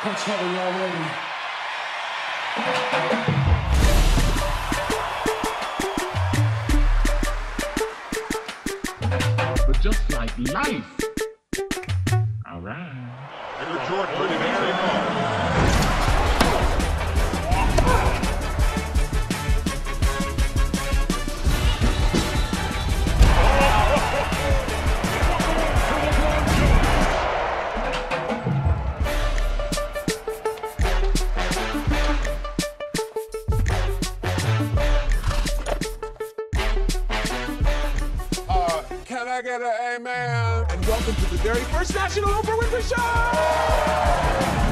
Coachella, y'all ready? but just like life. All right. Amen? And welcome to the very first National Oprah Winfrey Show!